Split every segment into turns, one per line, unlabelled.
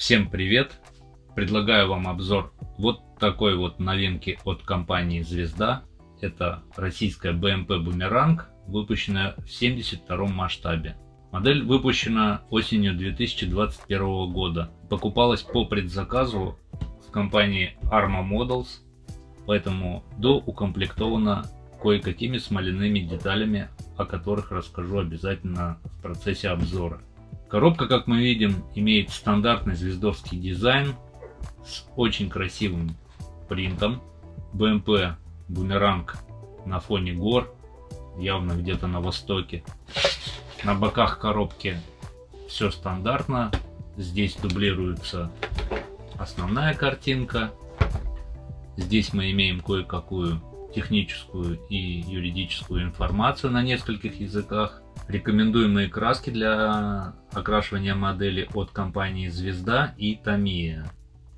Всем привет! Предлагаю вам обзор вот такой вот новинки от компании Звезда. Это российская BMW Бумеранг, выпущенная в 72 масштабе. Модель выпущена осенью 2021 года. Покупалась по предзаказу в компании Arma Models, поэтому до укомплектована кое-какими смоляными деталями, о которых расскажу обязательно в процессе обзора. Коробка, как мы видим, имеет стандартный звездовский дизайн с очень красивым принтом. BMP бумеранг на фоне гор, явно где-то на востоке. На боках коробки все стандартно. Здесь дублируется основная картинка. Здесь мы имеем кое-какую техническую и юридическую информацию на нескольких языках. Рекомендуемые краски для окрашивания модели от компании Звезда и Tamiya.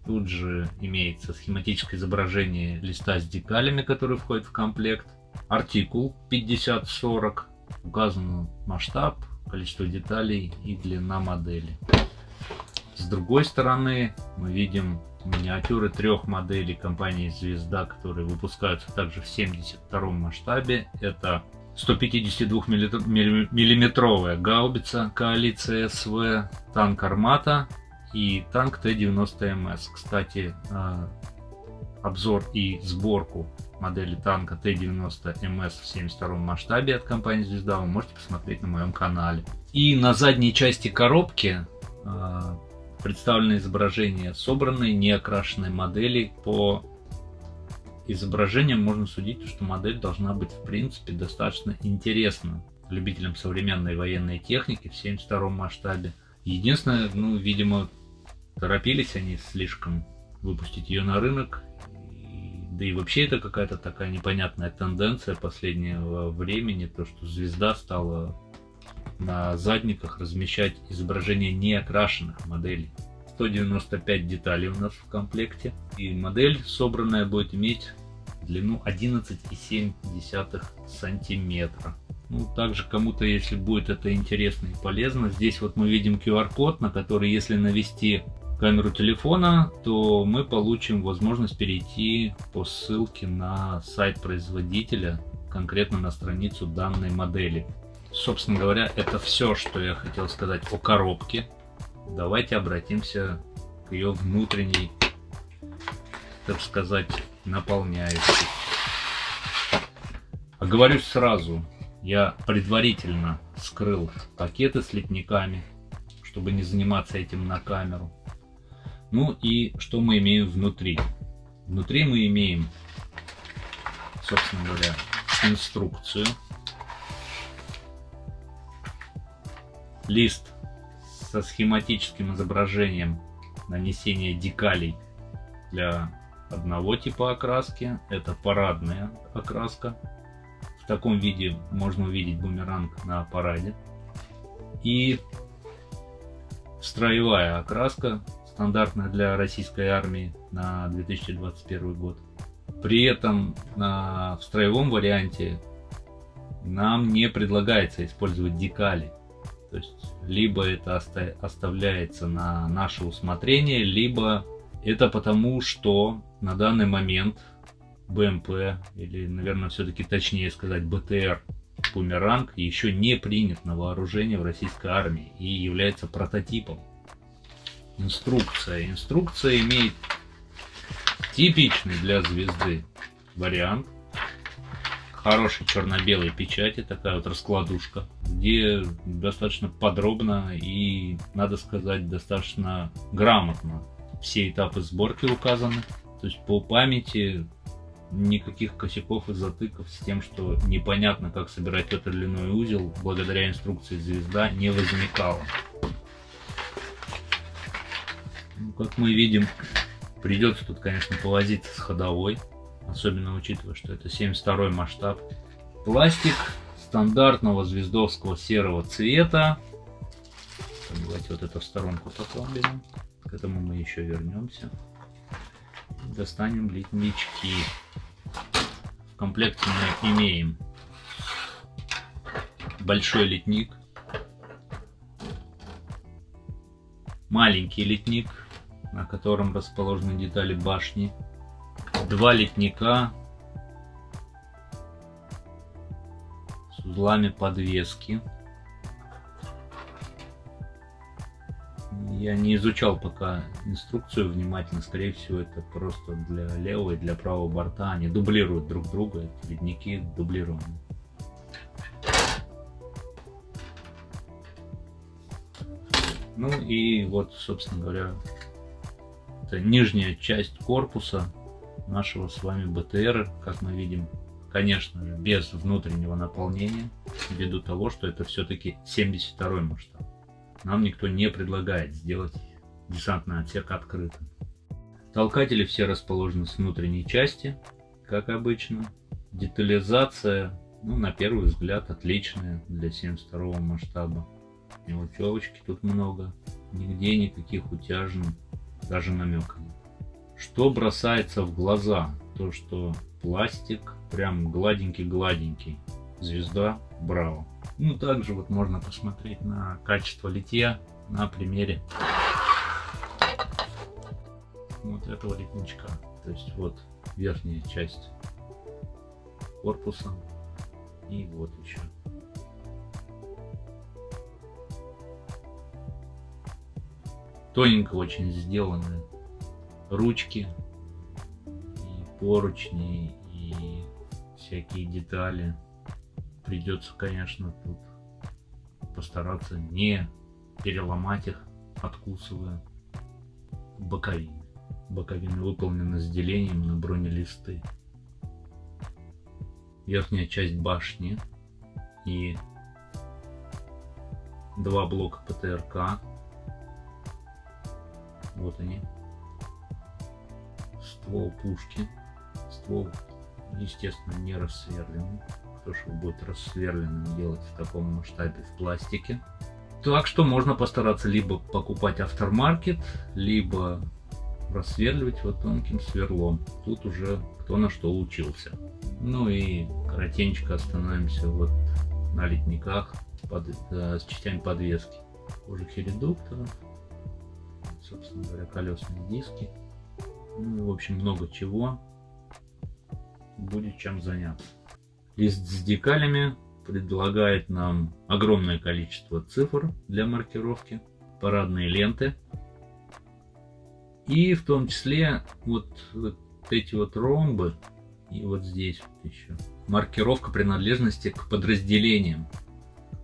Тут же имеется схематическое изображение листа с декалями, который входит в комплект. Артикул 5040. Указан масштаб, количество деталей и длина модели. С другой стороны мы видим миниатюры трех моделей компании Звезда, которые выпускаются также в 72 масштабе. Это 152-миллиметровая гаубица коалиции СВ, танк Армата и танк Т-90МС. Кстати, а, обзор и сборку модели танка Т-90МС в 72 масштабе от компании Звезда вы можете посмотреть на моем канале. И на задней части коробки а, представлено изображение собранной, неокрашенной модели по изображением можно судить, что модель должна быть в принципе достаточно интересна любителям современной военной техники в 72 масштабе. Единственное, ну, видимо, торопились они слишком выпустить ее на рынок. Да и вообще это какая-то такая непонятная тенденция последнего времени, то что звезда стала на задниках размещать изображения неокрашенных моделей. 195 деталей у нас в комплекте. И модель собранная будет иметь длину 11,7 сантиметра. Ну, также кому-то, если будет это интересно и полезно, здесь вот мы видим QR-код, на который, если навести камеру телефона, то мы получим возможность перейти по ссылке на сайт производителя, конкретно на страницу данной модели. Собственно говоря, это все, что я хотел сказать о коробке давайте обратимся к ее внутренней, так сказать, наполняющей. Оговорюсь сразу, я предварительно скрыл пакеты с литниками, чтобы не заниматься этим на камеру. Ну и что мы имеем внутри? Внутри мы имеем, собственно говоря, инструкцию, лист со схематическим изображением нанесения декалей для одного типа окраски. Это парадная окраска. В таком виде можно увидеть бумеранг на параде. И строевая окраска, стандартная для российской армии на 2021 год. При этом на, в строевом варианте нам не предлагается использовать декали. То есть либо это оставляется на наше усмотрение, либо это потому, что на данный момент БМП, или, наверное, все-таки точнее сказать, БТР Бумеранг еще не принят на вооружение в российской армии и является прототипом. Инструкция. Инструкция имеет типичный для звезды вариант хорошей черно-белой печати, такая вот раскладушка, где достаточно подробно и, надо сказать, достаточно грамотно все этапы сборки указаны. То есть по памяти никаких косяков и затыков с тем, что непонятно, как собирать тот или узел, благодаря инструкции звезда не возникало. Ну, как мы видим, придется тут, конечно, повозиться с ходовой. Особенно учитывая, что это 72 масштаб. Пластик стандартного звездовского серого цвета. Давайте вот эту сторонку потом берем. К этому мы еще вернемся. Достанем литнички. В комплекте мы имеем большой литник, маленький литник на котором расположены детали башни. Два литника с узлами подвески. Я не изучал пока инструкцию внимательно. Скорее всего, это просто для левого и для правого борта. Они дублируют друг друга. Ледники дублированы. Ну и вот, собственно говоря, это нижняя часть корпуса нашего с вами БТР, как мы видим, конечно же, без внутреннего наполнения, ввиду того, что это все-таки 72 масштаб нам никто не предлагает сделать десантный отсек открытым. Толкатели все расположены с внутренней части, как обычно. Детализация, ну, на первый взгляд, отличная для 72 масштаба. Мелочевочки тут много, нигде никаких утяжин, даже намеков. Что бросается в глаза? То, что пластик прям гладенький-гладенький. Звезда Браво. Ну, также вот можно посмотреть на качество литья на примере вот этого литничка. То есть вот верхняя часть корпуса и вот еще. Тоненько очень сделаны ручки и поручни и всякие детали придется, конечно, тут постараться не переломать их, откусывая боковины. Боковины выполнены с делением на бронелисты. Верхняя часть башни и два блока ПТРК. Вот они. Ствол пушки. Ствол, естественно, не рассверленный то, что будет рассверленным делать в таком масштабе в пластике. Так что можно постараться либо покупать автормаркет, либо рассверливать вот тонким сверлом. Тут уже кто на что учился. Ну и коротенько остановимся вот на литниках под, э, с частями подвески. Кожухи редукторов, собственно говоря, колесные диски. Ну в общем много чего. Будет чем заняться. Лист с декалями предлагает нам огромное количество цифр для маркировки, парадные ленты. И в том числе вот, вот эти вот ромбы и вот здесь вот еще. Маркировка принадлежности к подразделениям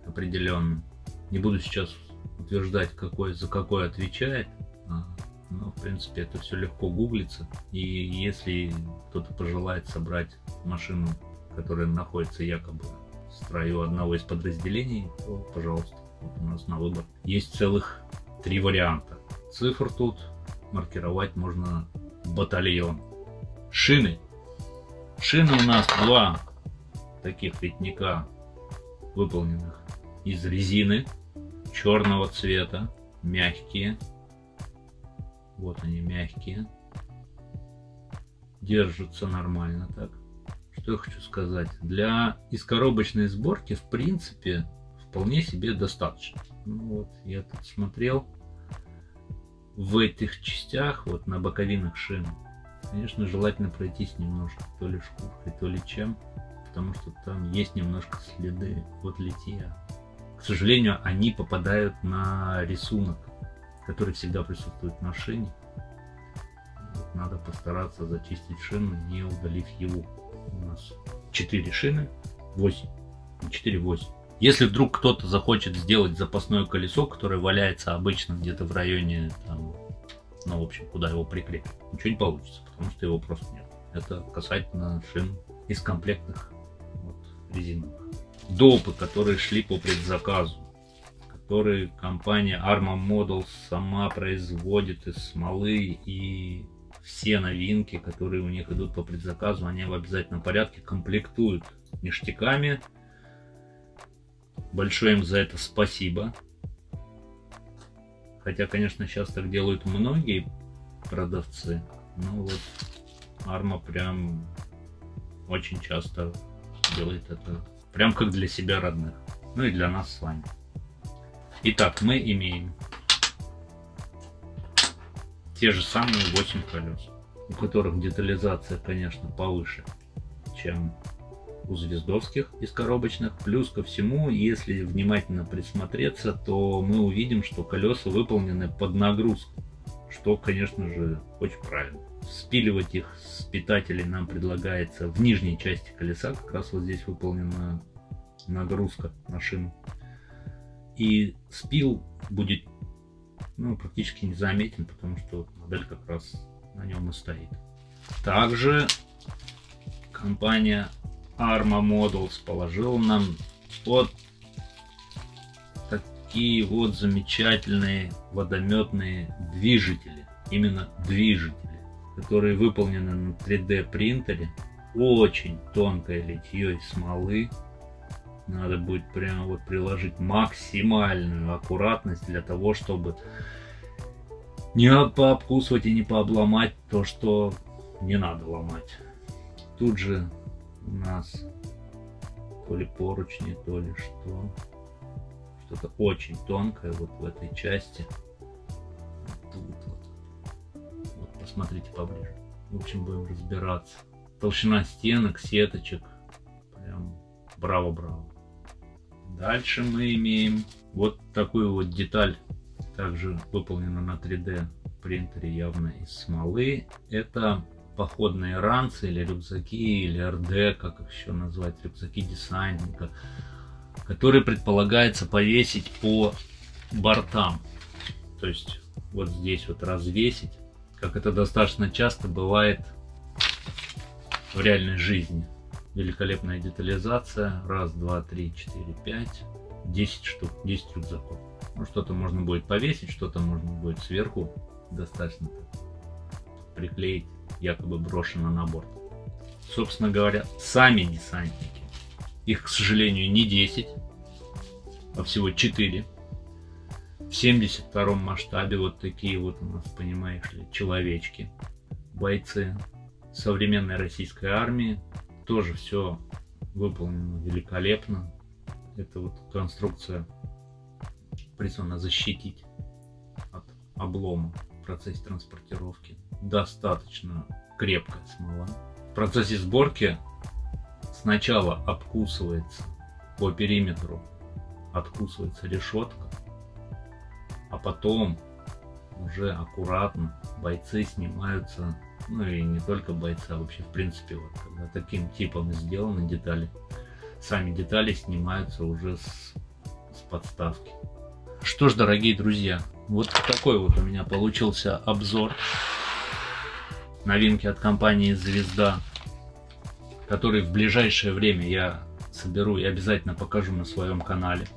определенным. Не буду сейчас утверждать, какой за какой отвечает, а, но в принципе это все легко гуглится. И если кто-то пожелает собрать машину которая находится якобы в строю одного из подразделений, то, пожалуйста, вот у нас на выбор. Есть целых три варианта. Цифр тут маркировать можно батальон. Шины. Шины у нас два таких литника, выполненных из резины черного цвета, мягкие. Вот они мягкие. Держатся нормально так. Что я хочу сказать? Для искоробочной сборки, в принципе, вполне себе достаточно. Ну вот, я тут смотрел в этих частях, вот на боковинах шин. Конечно, желательно пройтись немножко, то ли шкуркой, то ли чем, потому что там есть немножко следы от литья. К сожалению, они попадают на рисунок, который всегда присутствует на шине. Надо постараться зачистить шину, не удалив его у нас 4 шины, 8, 4, 8. Если вдруг кто-то захочет сделать запасное колесо, которое валяется обычно где-то в районе, там, ну, в общем, куда его прикрепить, ничего не получится, потому что его просто нет. Это касательно шин из комплектных вот, резиновых. Допы, которые шли по предзаказу, которые компания Arma Models сама производит из смолы и все новинки, которые у них идут по предзаказу, они в обязательном порядке комплектуют ништяками. Большое им за это спасибо. Хотя, конечно, сейчас так делают многие продавцы. Ну вот, Арма прям очень часто делает это прям как для себя родных. Ну и для нас с вами. Итак, мы имеем те же самые 8 колес, у которых детализация, конечно, повыше, чем у звездовских из коробочных. Плюс ко всему, если внимательно присмотреться, то мы увидим, что колеса выполнены под нагрузку, что, конечно же, очень правильно. Спиливать их с питателей нам предлагается в нижней части колеса, как раз вот здесь выполнена нагрузка на шину. И спил будет ну, практически незаметен, потому что модель как раз на нем и стоит. Также компания Arma Models положила нам вот такие вот замечательные водометные движители. Именно движители, которые выполнены на 3D принтере. Очень тонкое литье из смолы. Надо будет прямо вот приложить максимальную аккуратность для того, чтобы не пообкусывать и не пообломать то, что не надо ломать. Тут же у нас то ли поручни, то ли что. Что-то очень тонкое вот в этой части. Тут вот. вот. Посмотрите поближе. В общем, будем разбираться. Толщина стенок, сеточек. Прям браво-браво. Дальше мы имеем вот такую вот деталь. Также выполнена на 3D принтере явно из смолы. Это походные ранцы или рюкзаки, или РД, как их еще назвать, рюкзаки десантника, которые предполагается повесить по бортам. То есть вот здесь вот развесить, как это достаточно часто бывает в реальной жизни. Великолепная детализация. Раз, два, три, четыре, пять. Десять штук, десять рюкзаков. Ну, что-то можно будет повесить, что-то можно будет сверху достаточно приклеить якобы брошено на борт. Собственно говоря, сами десантники, их, к сожалению, не 10, а всего 4. В 72 масштабе вот такие вот у нас, понимаешь ли, человечки, бойцы современной российской армии. Тоже все выполнено великолепно. Это вот конструкция призвана защитить от облома в процессе транспортировки достаточно крепкая смола. В процессе сборки сначала обкусывается по периметру, откусывается решетка, а потом уже аккуратно бойцы снимаются, ну и не только бойцы, а вообще в принципе вот когда таким типом сделаны детали, сами детали снимаются уже с, с подставки. Что ж, дорогие друзья, вот такой вот у меня получился обзор новинки от компании Звезда, которые в ближайшее время я соберу и обязательно покажу на своем канале.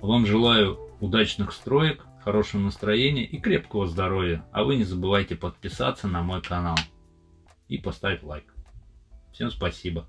Вам желаю удачных строек, хорошего настроения и крепкого здоровья. А вы не забывайте подписаться на мой канал и поставить лайк. Всем спасибо.